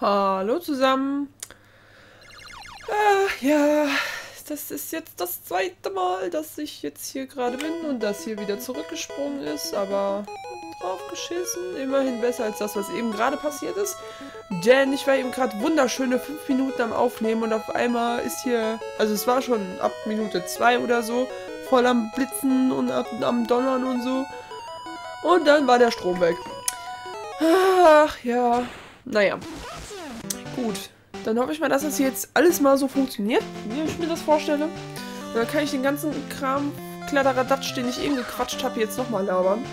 Hallo zusammen. Ah, ja, das ist jetzt das zweite Mal, dass ich jetzt hier gerade bin und das hier wieder zurückgesprungen ist, aber draufgeschissen. Immerhin besser als das, was eben gerade passiert ist. Denn ich war eben gerade wunderschöne fünf Minuten am Aufnehmen und auf einmal ist hier, also es war schon ab Minute zwei oder so, voll am Blitzen und ab, am Donnern und so. Und dann war der Strom weg. Ach ja, naja. Gut, dann hoffe ich mal, dass das jetzt alles mal so funktioniert, wie ich mir das vorstelle. Und dann kann ich den ganzen Kram, Kladderadatsch, den ich eben gequatscht habe, jetzt nochmal labern.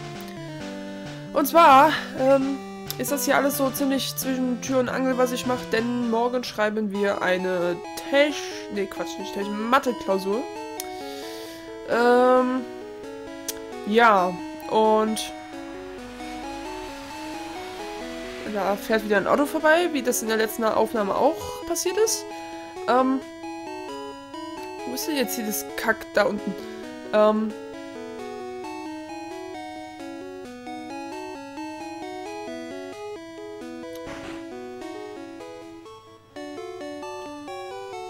Und zwar ähm, ist das hier alles so ziemlich zwischen Tür und Angel, was ich mache, denn morgen schreiben wir eine Tech... Ne, Quatsch, nicht Tech, Mathe-Klausur. Ähm, ja, und Da fährt wieder ein Auto vorbei, wie das in der letzten Aufnahme auch passiert ist. Ähm, wo ist denn jetzt hier das Kack da unten? Ähm,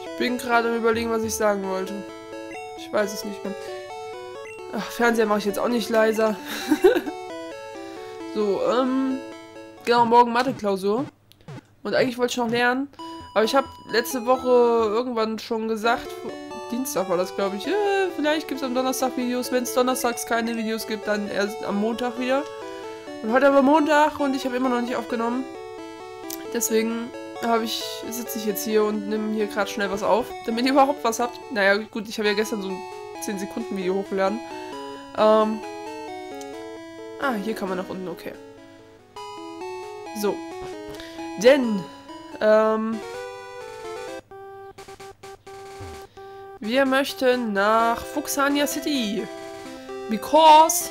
ich bin gerade am überlegen, was ich sagen wollte. Ich weiß es nicht mehr. Ach, Fernseher mache ich jetzt auch nicht leiser. so, ähm... Genau, morgen Mathe-Klausur. Und eigentlich wollte ich noch lernen. Aber ich habe letzte Woche irgendwann schon gesagt, Dienstag war das, glaube ich, äh, vielleicht gibt es am Donnerstag Videos. Wenn es donnerstags keine Videos gibt, dann erst am Montag wieder. Und heute aber Montag und ich habe immer noch nicht aufgenommen. Deswegen ich sitze ich jetzt hier und nehme hier gerade schnell was auf, damit ihr überhaupt was habt. Naja, gut, ich habe ja gestern so ein 10 Sekunden Video hochgeladen. Ähm ah, hier kann man nach unten, okay. So. Denn, ähm, wir möchten nach Fuxania City. Because,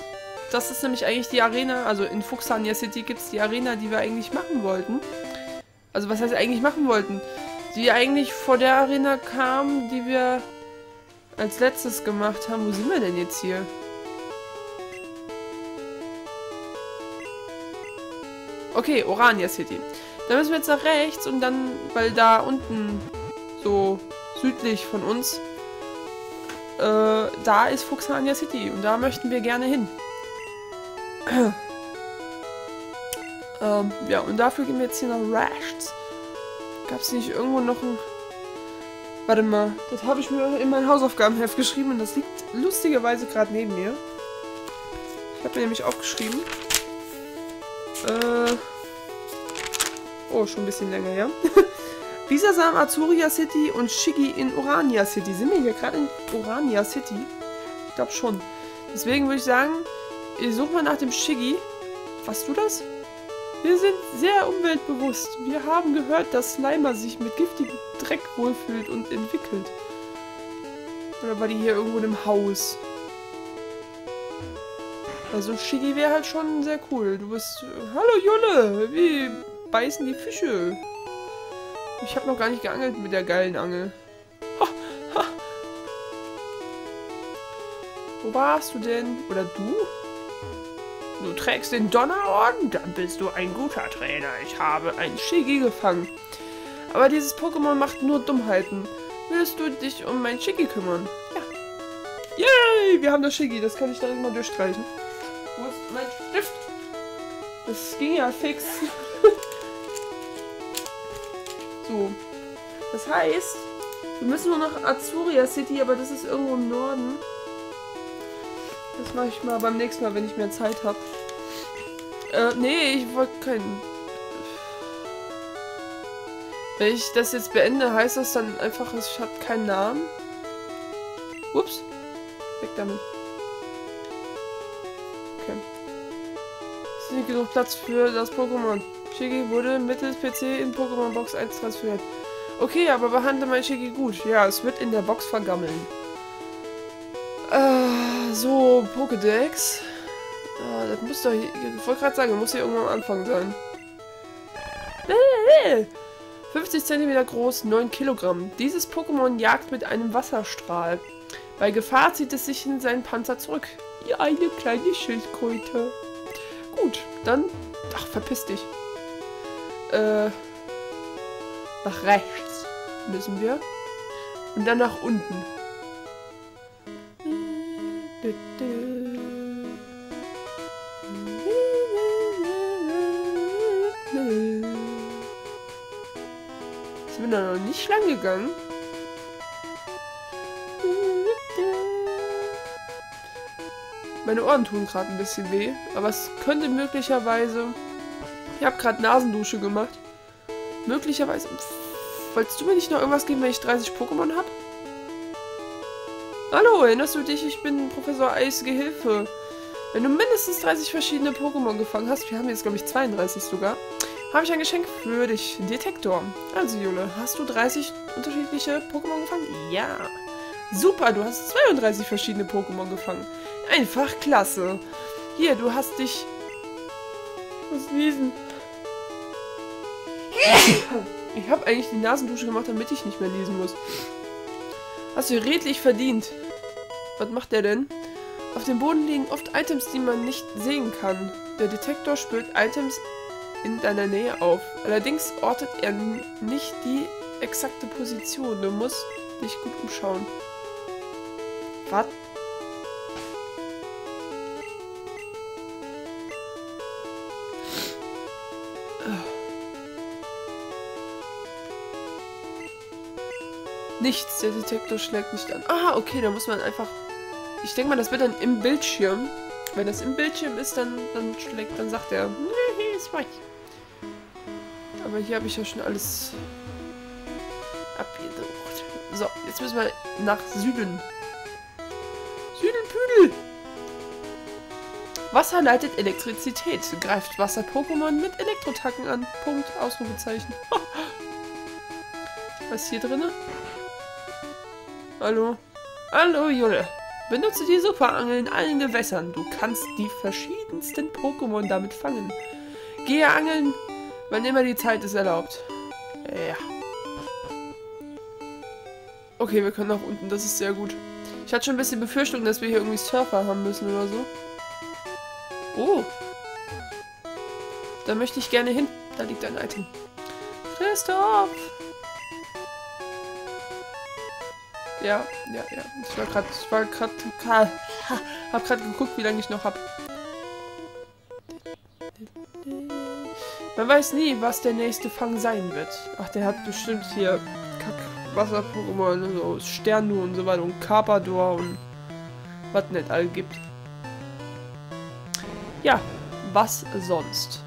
das ist nämlich eigentlich die Arena, also in Fuxania City gibt es die Arena, die wir eigentlich machen wollten. Also was heißt eigentlich machen wollten? Die eigentlich vor der Arena kam, die wir als letztes gemacht haben. Wo sind wir denn jetzt hier? Okay, Orania City. Da müssen wir jetzt nach rechts und dann, weil da unten so südlich von uns, äh, da ist Fuxania City und da möchten wir gerne hin. ähm, ja, und dafür gehen wir jetzt hier nach rechts. Gab es nicht irgendwo noch ein... Warte mal, das habe ich mir in mein Hausaufgabenheft geschrieben und das liegt lustigerweise gerade neben mir. Ich habe mir nämlich aufgeschrieben. Äh. Oh, schon ein bisschen länger, ja? Bisasam, Azuria City und Shigi in Orania City. Sind wir hier gerade in Orania City? Ich glaube schon. Deswegen würde ich sagen, ich suche mal nach dem Shigi. Was du das? Wir sind sehr umweltbewusst. Wir haben gehört, dass Slimer sich mit giftigem Dreck wohlfühlt und entwickelt. Oder war die hier irgendwo im Haus? Also Shiggy wäre halt schon sehr cool. Du bist... Hallo Julle! Wie beißen die Fische? Ich habe noch gar nicht geangelt mit der geilen Angel. Wo warst du denn? Oder du? Du trägst den Donnerorden? Dann bist du ein guter Trainer. Ich habe ein Shiggy gefangen. Aber dieses Pokémon macht nur Dummheiten. Willst du dich um mein Shiggy kümmern? Ja. Yay! Wir haben das Shiggy. Das kann ich dann immer durchstreichen. Wo ist mein Stift? Das ging ja fix. so. Das heißt, wir müssen nur nach Azuria City, aber das ist irgendwo im Norden. Das mache ich mal beim nächsten Mal, wenn ich mehr Zeit habe. Äh, nee, ich wollte keinen... Wenn ich das jetzt beende, heißt das dann einfach, es hat keinen Namen? Ups. Weg damit. Nicht genug Platz für das Pokémon. Shiggy wurde mittels PC in Pokémon Box 1 transferiert. Okay, aber behandle mein Shiggy gut. Ja, es wird in der Box vergammeln. Äh, so, Pokédex. Äh, das muss doch hier, ich wollte gerade sagen, muss hier irgendwo am Anfang sein. 50 cm groß, 9 Kilogramm. Dieses Pokémon jagt mit einem Wasserstrahl. Bei Gefahr zieht es sich in seinen Panzer zurück. Wie eine kleine Schildkröte. Gut, dann... Ach, verpiss dich. Äh... Nach rechts müssen wir. Und dann nach unten. Sind wir da noch nicht lang gegangen? Meine Ohren tun gerade ein bisschen weh, aber es könnte möglicherweise... Ich habe gerade Nasendusche gemacht. Möglicherweise... Wolltest du mir nicht noch irgendwas geben, wenn ich 30 Pokémon habe? Hallo, erinnerst du dich? Ich bin Professor Eis Gehilfe. Wenn du mindestens 30 verschiedene Pokémon gefangen hast, wir haben jetzt glaube ich 32 sogar, habe ich ein Geschenk für dich. Detektor. Also Jule, hast du 30 unterschiedliche Pokémon gefangen? Ja. Super, du hast 32 verschiedene Pokémon gefangen. Einfach klasse. Hier, du hast dich... Ich muss niesen. Ich habe eigentlich die Nasendusche gemacht, damit ich nicht mehr niesen muss. Hast du redlich verdient. Was macht der denn? Auf dem Boden liegen oft Items, die man nicht sehen kann. Der Detektor spürt Items in deiner Nähe auf. Allerdings ortet er nicht die exakte Position. Du musst dich gut umschauen. Was? Nichts, der Detektor schlägt nicht an. Ah, okay, da muss man einfach... Ich denke mal, das wird dann im Bildschirm. Wenn das im Bildschirm ist, dann, dann schlägt, dann sagt er, nee, ist weich. Aber hier habe ich ja schon alles abgesucht. So, jetzt müssen wir nach Süden. Süden, Wasser leitet Elektrizität. Greift Wasser-Pokémon mit Elektrotacken an. Punkt. Ausrufezeichen. Was ist hier drin? Hallo? Hallo, Jule. Benutze die Superangel in allen Gewässern. Du kannst die verschiedensten Pokémon damit fangen. Gehe angeln, wann immer die Zeit es erlaubt. Ja. Okay, wir können nach unten. Das ist sehr gut. Ich hatte schon ein bisschen Befürchtung, dass wir hier irgendwie Surfer haben müssen oder so. Oh. Da möchte ich gerne hin. Da liegt ein Item. Christoph! Ja, ja, ja. Ich war gerade, ich war gerade, hab gerade geguckt, wie lange ich noch hab. Man weiß nie, was der nächste Fang sein wird. Ach, der hat bestimmt hier Kack-Wasser-Pokémon, so Sternu und so weiter und Carpador und was nicht all gibt. Ja, was sonst?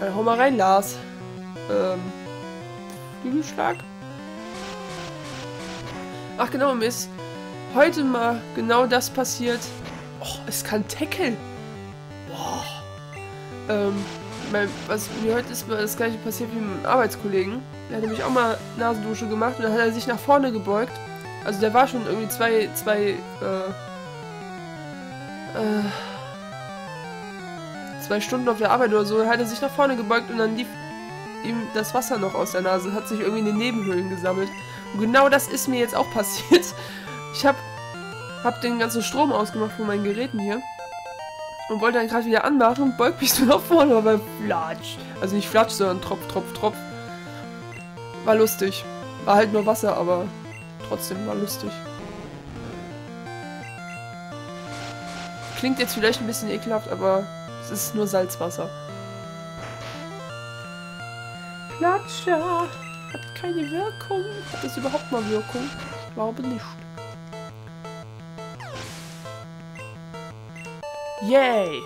Äh, hau mal rein, Lars. Ähm, Flügelschlag? Ach genau, mir ist heute mal genau das passiert. Oh, es kann Tackle. Boah. Ähm, mein, was mir heute ist das gleiche passiert wie mit einem Arbeitskollegen. Der hat nämlich auch mal Nasendusche gemacht und dann hat er sich nach vorne gebeugt. Also der war schon irgendwie zwei, zwei, äh, äh, zwei Stunden auf der Arbeit oder so, hat er sich nach vorne gebeugt und dann lief ihm das Wasser noch aus der Nase, hat sich irgendwie in den Nebenhöhlen gesammelt. Genau das ist mir jetzt auch passiert. Ich habe hab den ganzen Strom ausgemacht von meinen Geräten hier. Und wollte dann gerade wieder anmachen und beug mich so nach vorne, aber flatsch. Also nicht flatsch, sondern tropf, tropf, tropf. War lustig. War halt nur Wasser, aber trotzdem war lustig. Klingt jetzt vielleicht ein bisschen ekelhaft, aber es ist nur Salzwasser. Platscher! Hat keine Wirkung. Hat das überhaupt mal Wirkung? Ich glaube nicht. Yay!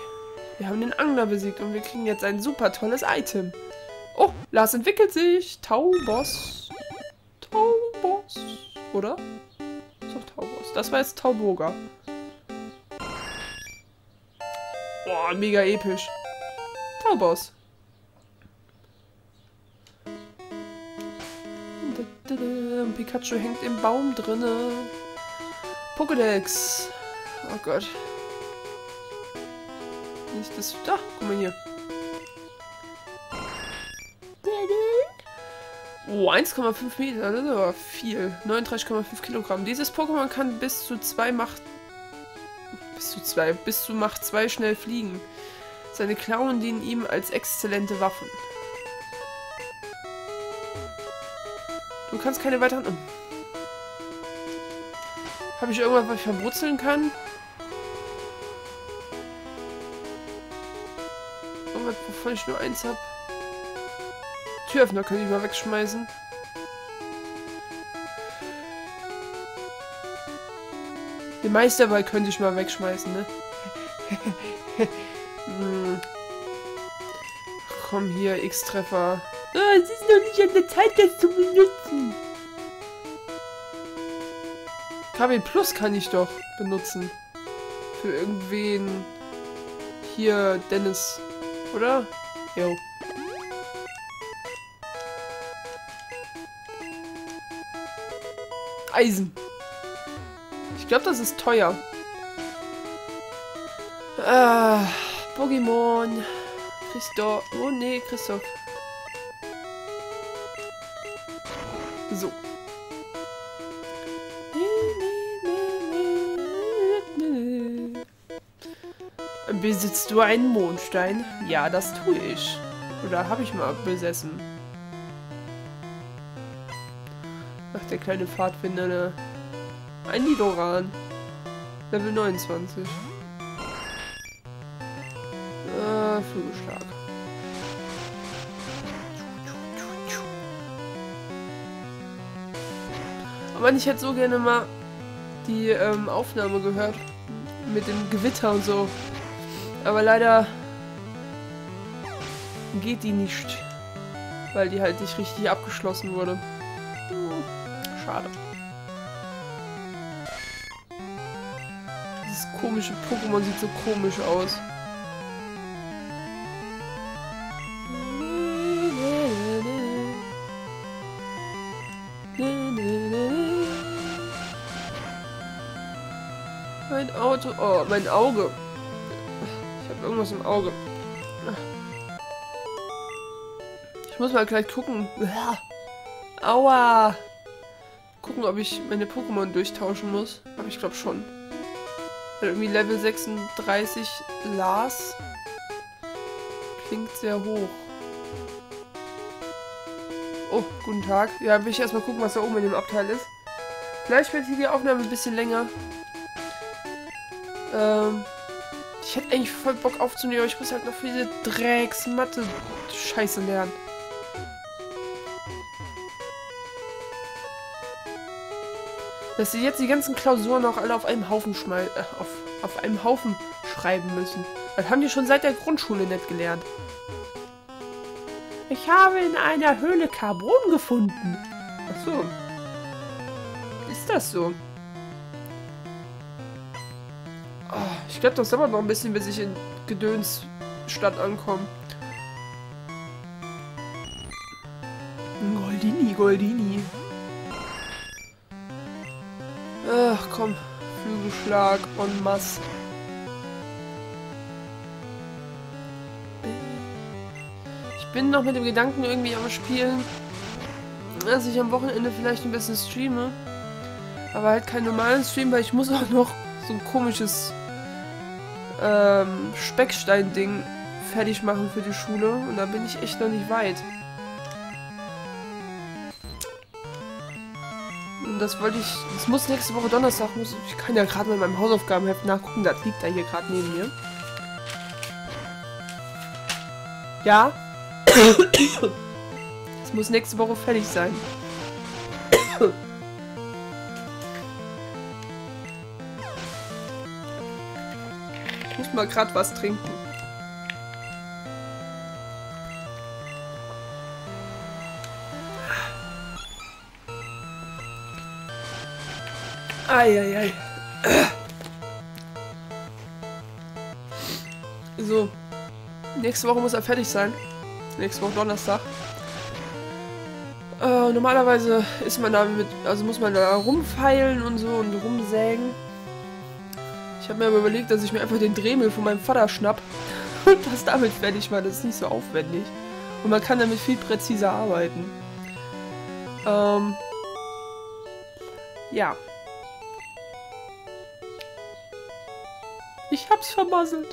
Wir haben den Angler besiegt und wir kriegen jetzt ein super tolles Item. Oh, Lars entwickelt sich. Taubos. Taubos. Oder? Ist doch Taubos. Das war jetzt Tauburger. Boah, mega episch. Taubos. Pikachu hängt im Baum drinne. Pokédex. Oh Gott. Nicht das... Da, guck mal hier. Oh, 1,5 Meter, das ist aber viel. 39,5 Kilogramm. Dieses Pokémon kann bis zu 2 Macht... Bis zu 2... Bis zu Macht 2 schnell fliegen. Seine Klauen dienen ihm als exzellente Waffen. Du kannst keine weiteren... Habe ich irgendwas, was ich verwurzeln kann? Irgendwas, wovon ich nur eins habe? Türöffner kann ich mal wegschmeißen. Den Meisterball könnte ich mal wegschmeißen, ne? hm. Komm hier, X-Treffer. Oh, es ist noch nicht an der Zeit, das zu benutzen. KB Plus kann ich doch benutzen. Für irgendwen. Hier, Dennis. Oder? Jo. Eisen. Ich glaube, das ist teuer. Ah, Pokémon. Christoph. Oh nee, Christoph. So. Besitzt du einen Mondstein? Ja, das tue ich. Oder habe ich mal besessen. Ach, der kleine Pfadfinder, ne? Ein Nidoran. Level 29. Äh, Flügelschlag. Aber ich hätte so gerne mal die ähm, Aufnahme gehört. Mit dem Gewitter und so. Aber leider geht die nicht. Weil die halt nicht richtig abgeschlossen wurde. Schade. Dieses komische Pokémon sieht so komisch aus. Mein Auto. Oh, mein Auge. Irgendwas im Auge. Ich muss mal gleich gucken. Aua. Gucken, ob ich meine Pokémon durchtauschen muss. Aber ich glaube schon. irgendwie Level 36 Lars klingt sehr hoch. Oh, guten Tag. Ja, will ich erstmal gucken, was da oben in dem Abteil ist. Vielleicht wird hier die Aufnahme ein bisschen länger. Ähm, ich hätte eigentlich voll Bock aufzunehmen, aber ich muss halt noch viele Drecks Mathe Scheiße lernen. Dass sie jetzt die ganzen Klausuren auch alle auf einem Haufen schmeißen, äh, auf, auf einem Haufen schreiben müssen. Das haben die schon seit der Grundschule nicht gelernt. Ich habe in einer Höhle Carbon gefunden. Ach so. Ist das so? Ich glaube, das dauert noch ein bisschen, bis ich in Gedönsstadt ankomme. Goldini, Goldini. Ach komm, Flügelschlag en masse. Ich bin noch mit dem Gedanken irgendwie am Spielen, dass ich am Wochenende vielleicht ein bisschen streame. Aber halt keinen normalen Stream, weil ich muss auch noch so ein komisches ähm, Speckstein-Ding fertig machen für die Schule. Und da bin ich echt noch nicht weit. Und das wollte ich... Das muss nächste Woche Donnerstag... Muss, ich kann ja gerade mit meinem Hausaufgabenheft nachgucken. Das liegt da hier gerade neben mir. Ja. Es muss nächste Woche fertig sein. Muss mal gerade was trinken. Eieiei. So. Nächste Woche muss er fertig sein. Nächste Woche Donnerstag. Äh, normalerweise ist man da mit, also muss man da rumfeilen und so und rumsägen. Ich habe mir aber überlegt, dass ich mir einfach den Dremel von meinem Vater schnapp und das damit fertig mache. Das ist nicht so aufwendig. Und man kann damit viel präziser arbeiten. Ähm. Ja. Ich hab's vermasselt.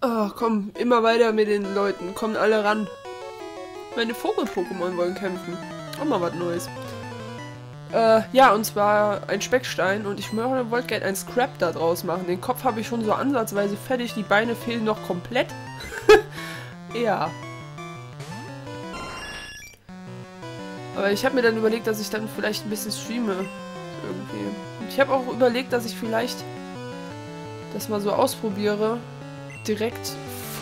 Ach, komm, immer weiter mit den Leuten. Kommen alle ran. Meine Vogel-Pokémon wollen kämpfen. Auch mal was Neues. Äh, ja, und zwar ein Speckstein und ich wollte gerne ein Scrap da draus machen. Den Kopf habe ich schon so ansatzweise fertig, die Beine fehlen noch komplett. ja. Aber ich habe mir dann überlegt, dass ich dann vielleicht ein bisschen streame. Irgendwie. Ich habe auch überlegt, dass ich vielleicht das mal so ausprobiere, direkt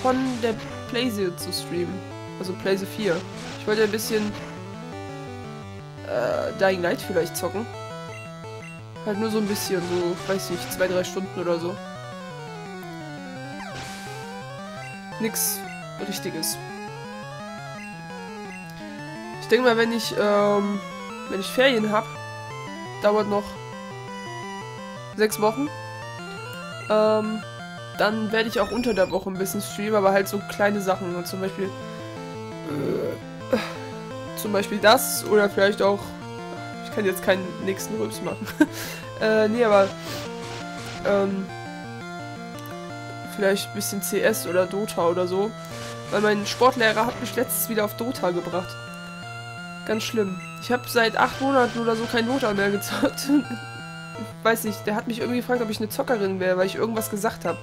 von der Playse zu streamen. Also Playse 4. Ich wollte ein bisschen äh, Dying Light vielleicht zocken. Halt nur so ein bisschen, so, weiß nicht, zwei, drei Stunden oder so. Nix Richtiges. Ich denke mal, wenn ich, ähm, wenn ich Ferien habe, dauert noch sechs Wochen. Ähm, dann werde ich auch unter der Woche ein bisschen streamen, aber halt so kleine Sachen. Zum Beispiel äh, zum Beispiel das oder vielleicht auch. Ich kann jetzt keinen nächsten Rübs machen. äh, nee, aber. Ähm, vielleicht ein bisschen CS oder Dota oder so. Weil mein Sportlehrer hat mich letztes wieder auf Dota gebracht. Ganz schlimm. Ich habe seit acht Monaten oder so kein Dota mehr gezockt. Weiß nicht, der hat mich irgendwie gefragt, ob ich eine Zockerin wäre, weil ich irgendwas gesagt habe.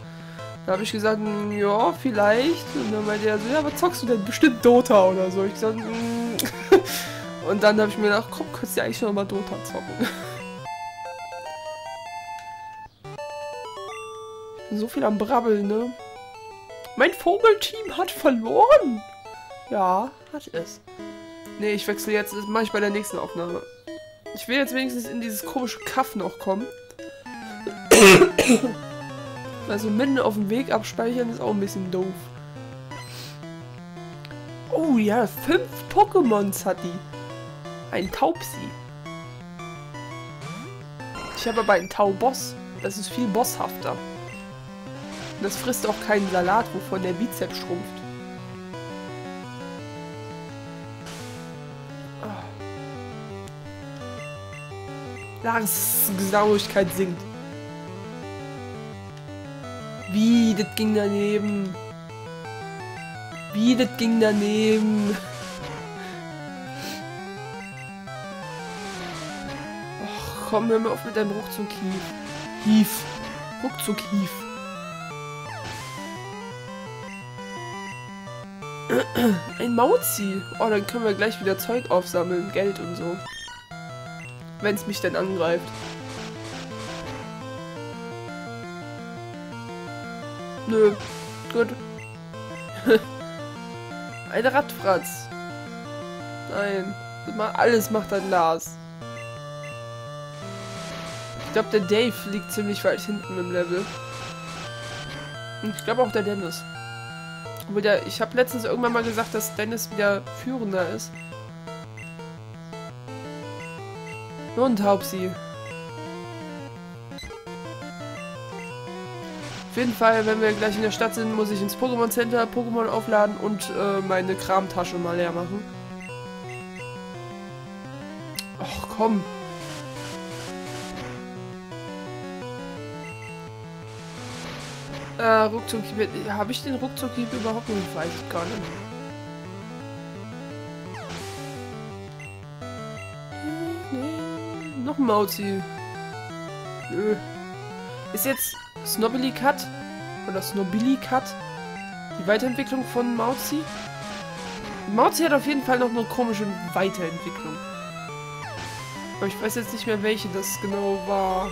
Da habe ich gesagt, hm, ja, vielleicht. Und dann meinte er so, ja, was zockst du denn? Bestimmt Dota oder so. Ich gesagt, mm. Und dann habe ich mir gedacht, komm, könntest du ja eigentlich noch mal Dota zocken. Ich bin so viel am Brabbeln, ne? Mein Vogelteam hat verloren! Ja, hat es. Nee, ich wechsle jetzt. Das mache ich bei der nächsten Aufnahme. Ich will jetzt wenigstens in dieses komische Kaff noch kommen. Also mitten auf dem Weg abspeichern ist auch ein bisschen doof. Oh ja, fünf Pokémons hat die. Ein Taubsi. Ich habe aber einen Tauboss. Das ist viel bosshafter. Das frisst auch keinen Salat, wovon der Bizeps schrumpft. Lars Genauigkeit sinkt. Wie, das ging daneben. Wie, das ging daneben. Komm, hör mir auf mit deinem Ruckzuck Hief. Hief. Ruckzuck Hief. Ein Mauzi. Oh, dann können wir gleich wieder Zeug aufsammeln. Geld und so. Wenn es mich denn angreift. Nö. Gut. Ein Radfratz. Nein. Alles macht ein Lars. Ich glaube, der Dave liegt ziemlich weit hinten im Level. Und ich glaube auch der Dennis. Aber der, ich habe letztens irgendwann mal gesagt, dass Dennis wieder führender ist. Und Hauptsie. Auf jeden Fall, wenn wir gleich in der Stadt sind, muss ich ins Pokémon Center Pokémon aufladen und äh, meine Kramtasche mal leer machen. Ach komm. Äh, Ruckzuckhieb. Habe ich den Ruckzuckhieb überhaupt nicht? Weiß ich gar nicht. Noch ein Mauzi. Nö. Ist jetzt Snobbily Cut oder Snobily Cut die Weiterentwicklung von Mauzi? Mauzi hat auf jeden Fall noch eine komische Weiterentwicklung. Aber ich weiß jetzt nicht mehr, welche das genau war.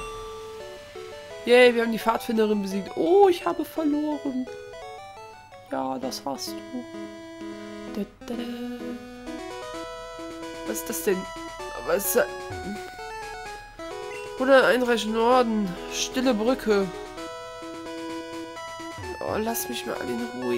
Yay, wir haben die Pfadfinderin besiegt. Oh, ich habe verloren. Ja, das hast du. Was ist das denn? Was ist das? Oder Einreich Norden. Stille Brücke. Oh, lass mich mal in Ruhe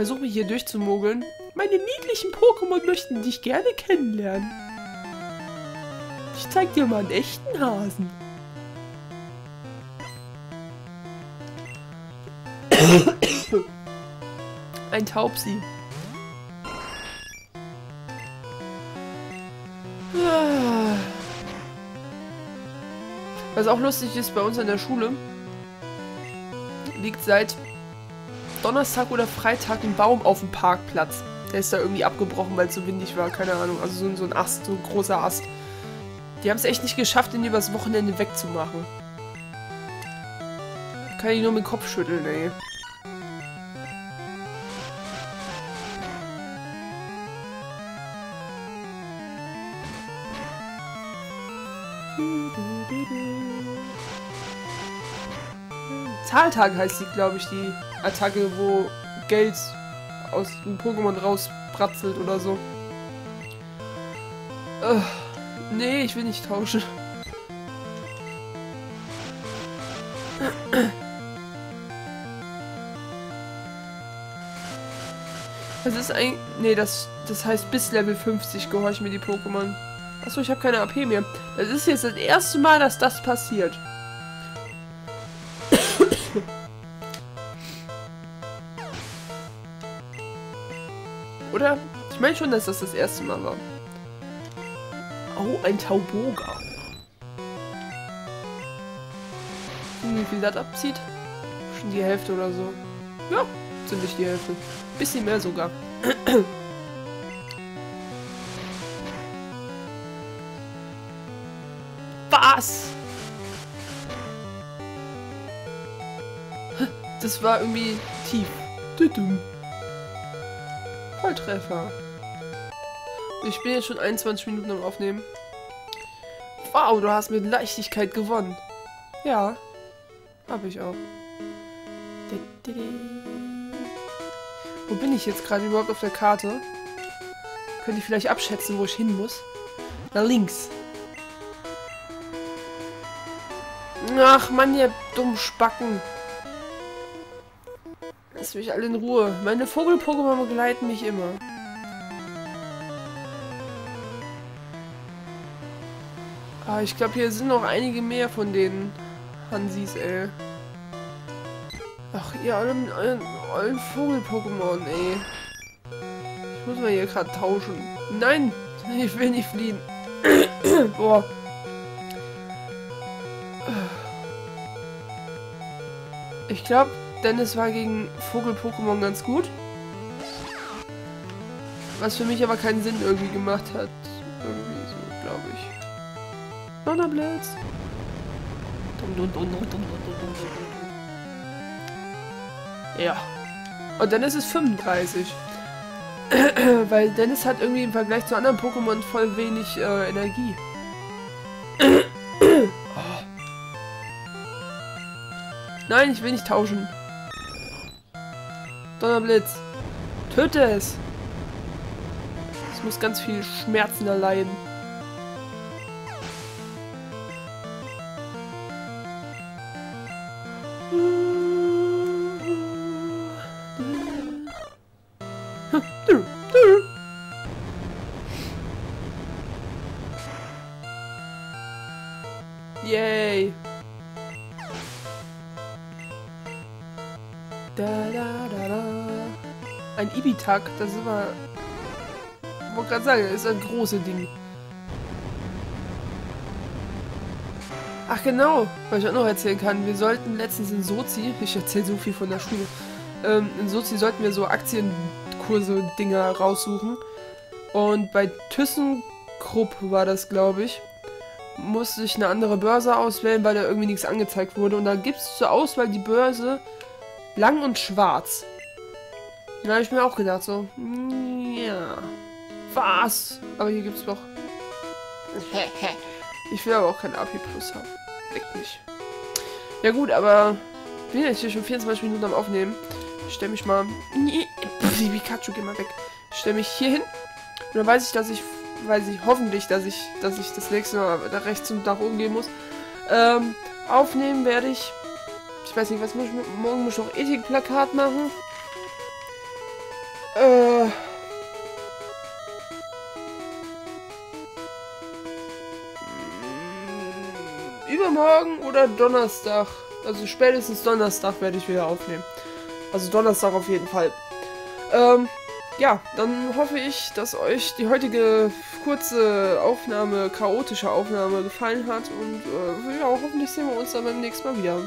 versuche mich hier durchzumogeln. Meine niedlichen Pokémon möchten dich gerne kennenlernen. Ich zeig dir mal einen echten Hasen. Ein Taubsi. Was auch lustig ist, bei uns in der Schule liegt seit Donnerstag oder Freitag ein Baum auf dem Parkplatz. Der ist da irgendwie abgebrochen, weil es so windig war, keine Ahnung. Also so, so ein Ast, so ein großer Ast. Die haben es echt nicht geschafft, den übers Wochenende wegzumachen. Kann ich nur mit dem Kopf schütteln, ey. Zahltag heißt die, glaube ich, die Attacke, wo Geld aus dem Pokémon rausbratzelt oder so. Uh, nee, ich will nicht tauschen. Das ist ein... Nee, das, das heißt bis Level 50 gehorchen mir die Pokémon. Achso, ich habe keine AP mehr. Das ist jetzt das erste Mal, dass das passiert. Ich meine schon, dass das das erste Mal war. Oh, ein Tauboga. Wie viel das abzieht? Schon die Hälfte oder so. Ja, ziemlich die Hälfte. Bisschen mehr sogar. Was? Das war irgendwie tief. Volltreffer. Ich bin jetzt schon 21 Minuten am Aufnehmen. Wow, du hast mit Leichtigkeit gewonnen. Ja, habe ich auch. Wo bin ich jetzt gerade überhaupt auf der Karte? Könnt ihr vielleicht abschätzen, wo ich hin muss? Nach links. Ach, Mann, ihr dumm Spacken. Lass mich alle in Ruhe. Meine Vogel-Pokémon begleiten mich immer. Ah, ich glaube, hier sind noch einige mehr von den Hansis, ey. Ach, ihr allen, allen, allen Vogel-Pokémon, ey. Ich muss mal hier gerade tauschen. Nein, ich will nicht fliehen. Boah. Ich glaube, Dennis war gegen Vogel-Pokémon ganz gut. Was für mich aber keinen Sinn irgendwie gemacht hat. Irgendwie so, glaube ich. Donnerblitz. Ja. Und dann ist es 35. Weil Dennis hat irgendwie im Vergleich zu anderen Pokémon voll wenig äh, Energie. oh. Nein, ich will nicht tauschen. Donnerblitz. Töte es. Es muss ganz viel Schmerzen erleiden. Yay. Da, da, da, da. Ein Ibitak, das ist immer... Ich wollte gerade sagen, ist ein großes Ding. Ach genau, was ich auch noch erzählen kann. Wir sollten letztens in Sozi, ich erzähle so viel von der Schule, ähm, in Sozi sollten wir so Aktienkurse Dinger raussuchen. Und bei ThyssenKrupp war das, glaube ich, musste ich eine andere Börse auswählen, weil da irgendwie nichts angezeigt wurde. Und da gibt es zur Auswahl die Börse lang und schwarz. Da habe ich mir auch gedacht, so, ja, was? Aber hier gibt es doch... Ich will aber auch kein AP Plus haben. Weg nicht. Ja gut, aber bin jetzt hier schon 24 Minuten am Aufnehmen. Ich stelle mich mal... Pikachu, geh mal weg. Ich stelle mich hier hin. Und dann weiß ich, dass ich... Weiß ich hoffentlich, dass ich, dass ich das nächste Mal nach rechts und nach oben gehen muss. Ähm, aufnehmen werde ich... Ich weiß nicht, was muss ich... Morgen muss ich noch Ethikplakat machen. Äh... Übermorgen oder Donnerstag. Also spätestens Donnerstag werde ich wieder aufnehmen. Also Donnerstag auf jeden Fall. Ähm, ja, dann hoffe ich, dass euch die heutige kurze Aufnahme, chaotische Aufnahme gefallen hat. Und äh, ja, hoffentlich sehen wir uns dann beim nächsten Mal wieder.